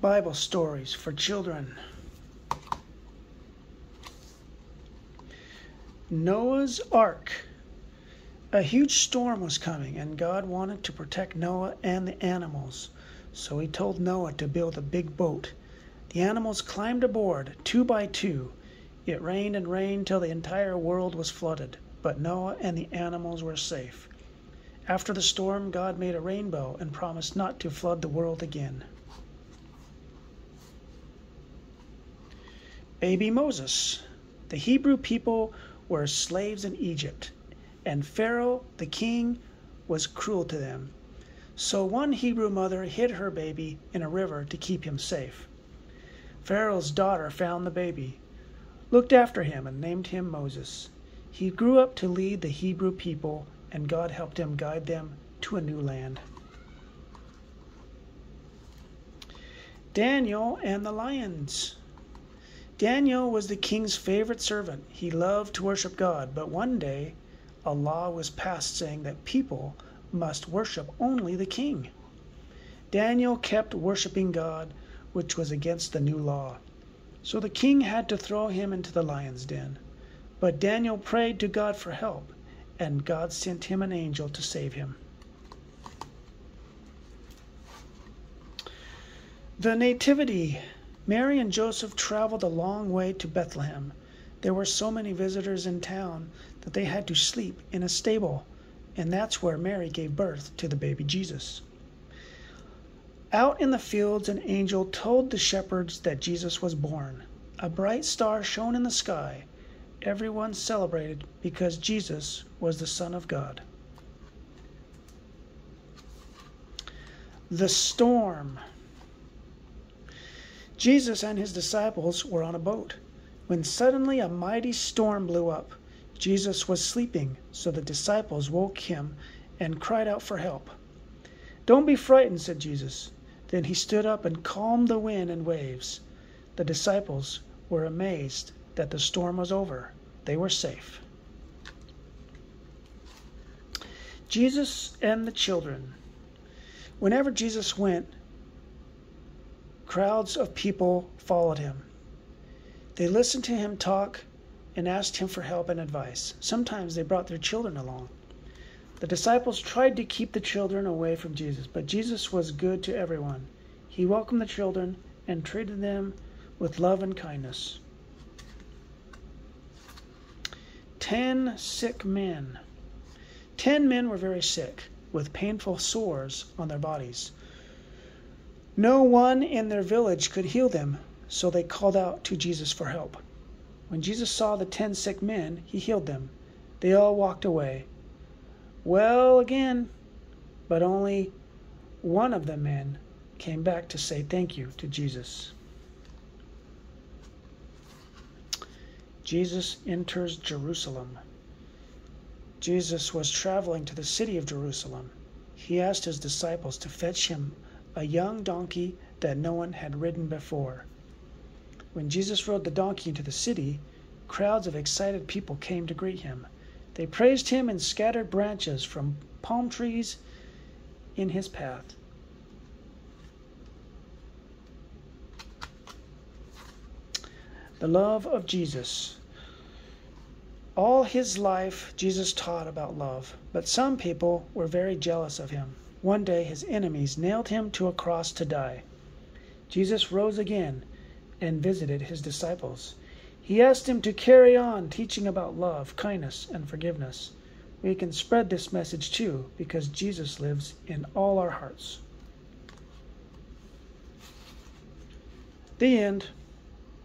Bible stories for children. Noah's Ark. A huge storm was coming, and God wanted to protect Noah and the animals. So he told Noah to build a big boat. The animals climbed aboard, two by two. It rained and rained till the entire world was flooded, but Noah and the animals were safe. After the storm, God made a rainbow and promised not to flood the world again. Baby Moses. The Hebrew people were slaves in Egypt, and Pharaoh, the king, was cruel to them. So one Hebrew mother hid her baby in a river to keep him safe. Pharaoh's daughter found the baby, looked after him, and named him Moses. He grew up to lead the Hebrew people, and God helped him guide them to a new land. Daniel and the lions. Daniel was the king's favorite servant. He loved to worship God, but one day a law was passed saying that people must worship only the king. Daniel kept worshiping God, which was against the new law. So the king had to throw him into the lion's den. But Daniel prayed to God for help, and God sent him an angel to save him. The Nativity Mary and Joseph traveled a long way to Bethlehem. There were so many visitors in town that they had to sleep in a stable, and that's where Mary gave birth to the baby Jesus. Out in the fields, an angel told the shepherds that Jesus was born. A bright star shone in the sky. Everyone celebrated because Jesus was the Son of God. The storm. Jesus and his disciples were on a boat when suddenly a mighty storm blew up. Jesus was sleeping, so the disciples woke him and cried out for help. Don't be frightened, said Jesus. Then he stood up and calmed the wind and waves. The disciples were amazed that the storm was over. They were safe. Jesus and the children. Whenever Jesus went, Crowds of people followed him. They listened to him talk and asked him for help and advice. Sometimes they brought their children along. The disciples tried to keep the children away from Jesus, but Jesus was good to everyone. He welcomed the children and treated them with love and kindness. Ten sick men. Ten men were very sick, with painful sores on their bodies. No one in their village could heal them, so they called out to Jesus for help. When Jesus saw the ten sick men, he healed them. They all walked away. Well again, but only one of the men came back to say thank you to Jesus. Jesus enters Jerusalem. Jesus was traveling to the city of Jerusalem. He asked his disciples to fetch him a young donkey that no one had ridden before. When Jesus rode the donkey into the city, crowds of excited people came to greet him. They praised him and scattered branches from palm trees in his path. The love of Jesus. All his life, Jesus taught about love, but some people were very jealous of him. One day his enemies nailed him to a cross to die. Jesus rose again and visited his disciples. He asked them to carry on teaching about love, kindness, and forgiveness. We can spread this message too because Jesus lives in all our hearts. The end.